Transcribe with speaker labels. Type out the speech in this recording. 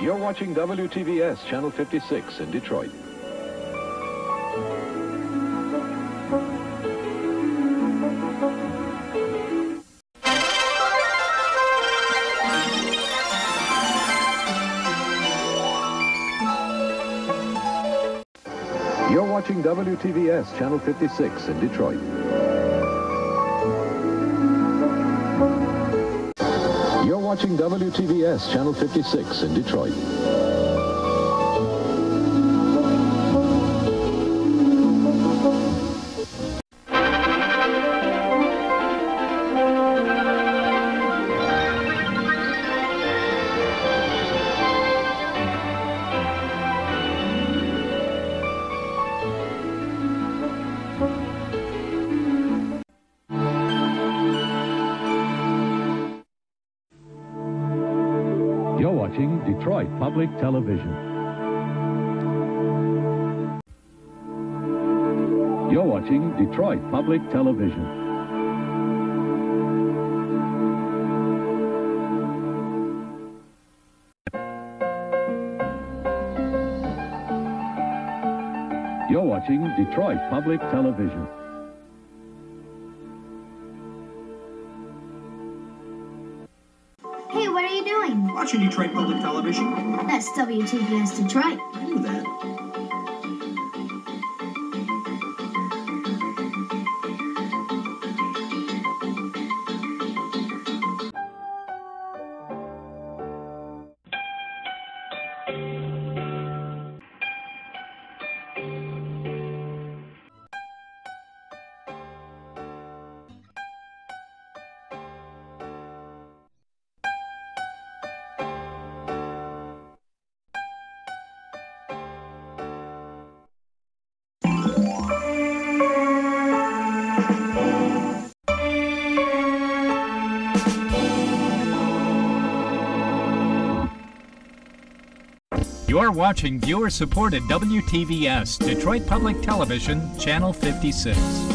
Speaker 1: You're watching WTVS Channel 56 in Detroit. You're watching WTVS Channel 56 in Detroit. You're watching WTVS Channel 56 in Detroit. Watching Detroit Public Television. You're watching Detroit Public Television. You're watching Detroit Public Television.
Speaker 2: What are you doing?
Speaker 3: Watching Detroit Public Television.
Speaker 2: That's WTVS Detroit.
Speaker 3: I knew that.
Speaker 4: You're watching viewer supported WTVS, Detroit Public Television, Channel 56.